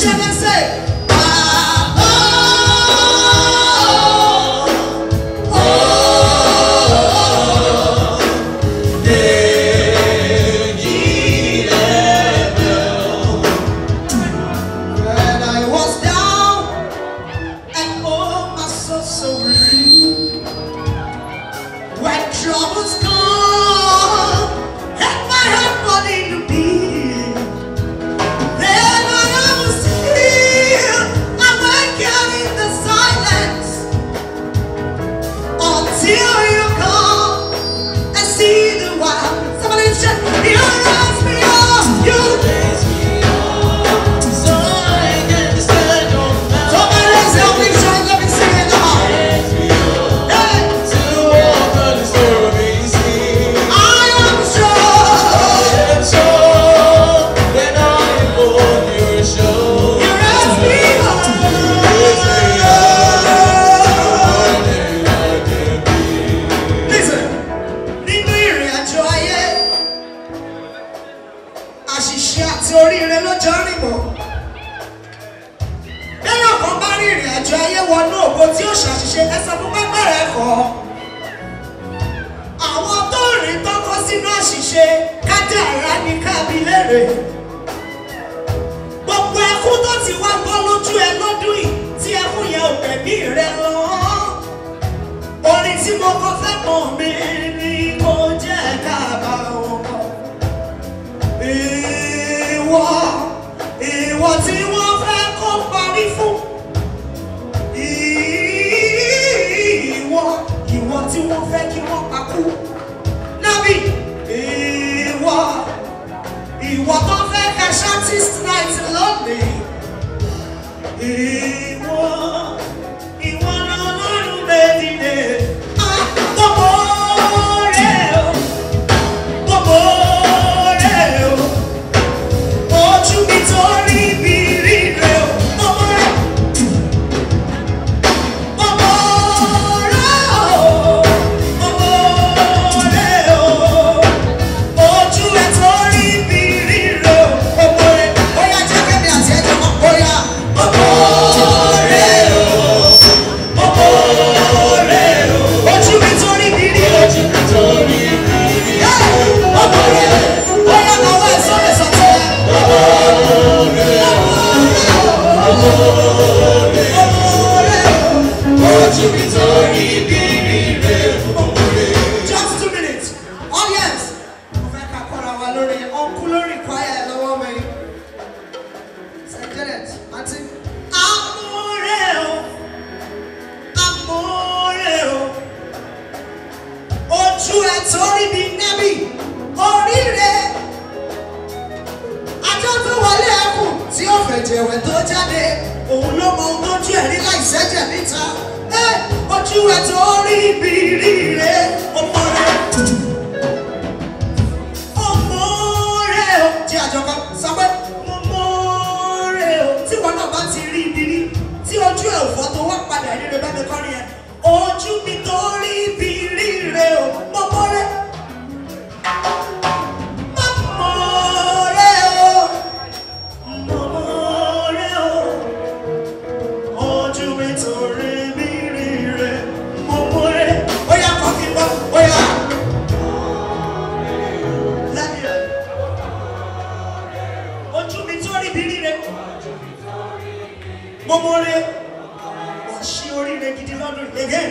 Deixa eu vencer. àṣìṣe àti oríire ló jọ ń rìn bọ̀. Béèyàn kan bá rí ìrìn àjò ayé wọnú ògo tí ó ṣàṣìṣe ẹsẹ̀ fún pẹ́pẹ́rẹ́ kọ́. Àwọn tó rìn tọ́kọ sínú àṣìṣe kádàrá ní kábí lérè. Gbogbo ẹkún tó ti wá gbọ́ lójú ẹ lọ́dún yìí tí ẹkún yẹn ò tẹ̀mí rẹ lọ. Orin tí mo kọ fẹ́ mọ̀ mi. Ashanti's tonight in London. tí ọ̀fẹ̀jẹ̀ ẹ̀wẹ̀ tó jáde òun ló mọ ohun tójú ẹ̀ rí láì sẹ́jẹ̀ níta ẹ ojú ẹ̀ tó rí ibi rí rẹ ọmọ rẹ ọmọ rẹ o ti àjọkọ sọ pé ọmọ rẹ o tí wọn náà bá ti rí ibi rí tí ojú ẹ̀ ò fọ́ tó wá padà rí rẹ bẹ́ẹ̀ mi kọ́ ni ẹ ojú mi tó rí ibi. mo mọ rẹ wàá ṣí again.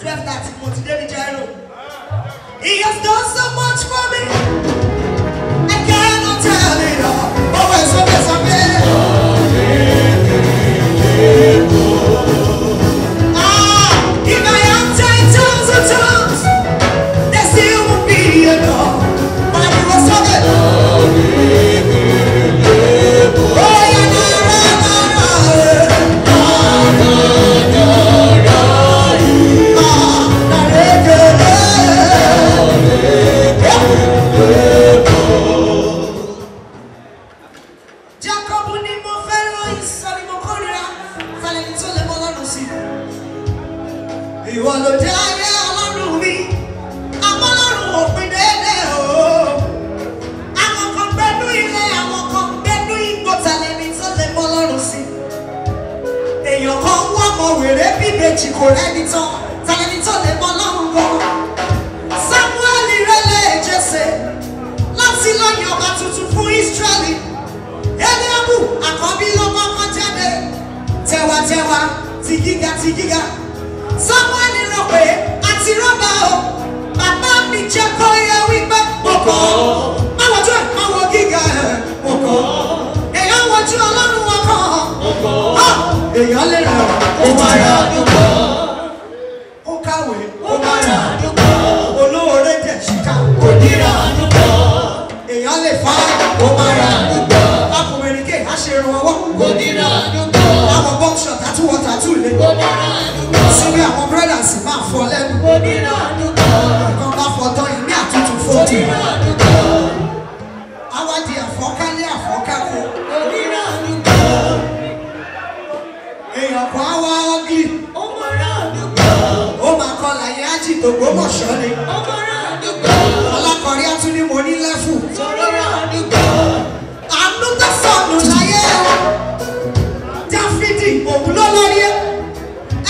twelve thirty mo ti dé He has done so much for me. kejì kò rẹ́ni tán tàlẹ́ni tó lè mọ lọ́rùn wọn. Samuel rẹ́lẹ̀ Jésè láti lóyún ọba tuntun fún Ísírẹ́lì. Eliabu àkọ́bí ló kọ́kọ́ jáde. Tẹ̀wàtẹ̀wà ti gíga ti gíga. Samuel rọ pé àti rọ́bà o. Bàbá mi jẹ́ kó yẹ wípé mo kọ́. ẹ̀ má gíga ẹ̀ mo kọ́. wọ́jú ọlọ́run wọn kọ́. Ah, èèyàn lè rà ó wáyà dúpọ̀ kàwé ó má ra àdúgbò olóore jẹ̀ ṣìkà kò ní ra àdúgbò èèyàn lè fa ó má ra àdúgbò akọ̀wérin kéè á ṣe irun ọwọ́ kò ní ra àdúgbò àwọn bọ́ọ̀ṣọ̀ tàtú wọ tàtú ilé kò ní ra àdúgbò síbi àwọn bírẹ́dà sì máa fọ lẹ́nu kò àdúgbò nǹkan bá fọ tán ìní àtútù fòdì. Ògbómọ̀ṣọ́ ni. Ọlákọ̀rí Atún ni mo ní lẹ́fù. Àánú tó sọ̀nù láyé o. Dáfídì òun ló lórí ẹ̀.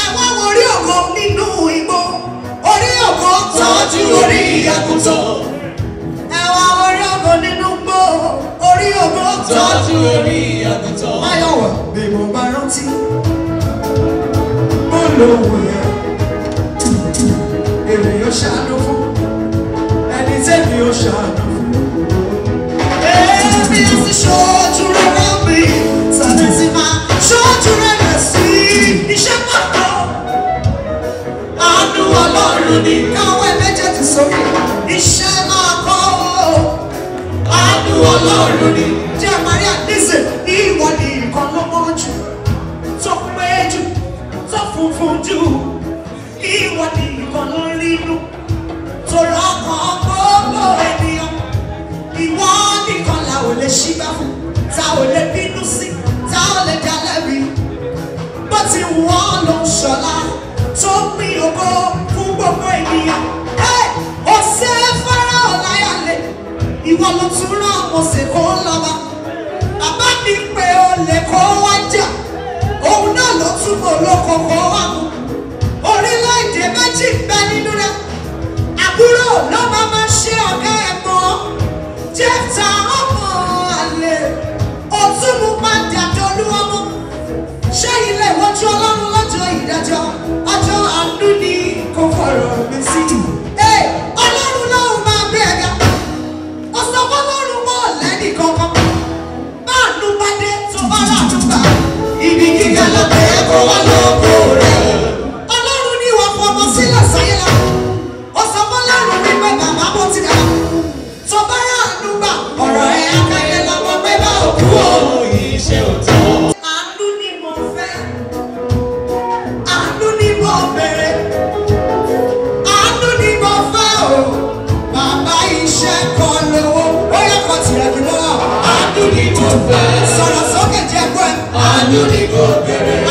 Ẹ wá wo orí ògo nínú igbó. Orí ògo tọ́jú orí àgùntàn. Ẹ wá wo orí ògo nínú igbó. Orí ògo tọ́jú orí àgùntàn. Máyọ̀wọ̀ bí mo bá rántí. Mo lò wọ̀ ẹ́. àánú ní ká ọwọ́ ẹ méjèèjì maria listen ìwọ ni nǹkan ló mọ́ jù tó pé jù tó funfun jù ìwọ ni nǹkan ló rí inú tó rọ́kàn gbogbo ènìyàn ìwọ nìkan la ò lè ṣígbà fún ta ò lè bínú sí ta ò lè dá lẹ́bi bó ti wọ́n ló ń ìwọ ló tún rán àwọn sèkó ńlá wa bàbá mi pé o lè kó wá jà òun náà ló túbọ̀ olóko kó wá mu orílẹ̀-èdè méjì ń nínú rẹ̀ àbúrò ló máa ṣe ọ̀gá ẹ̀kọ́. you the good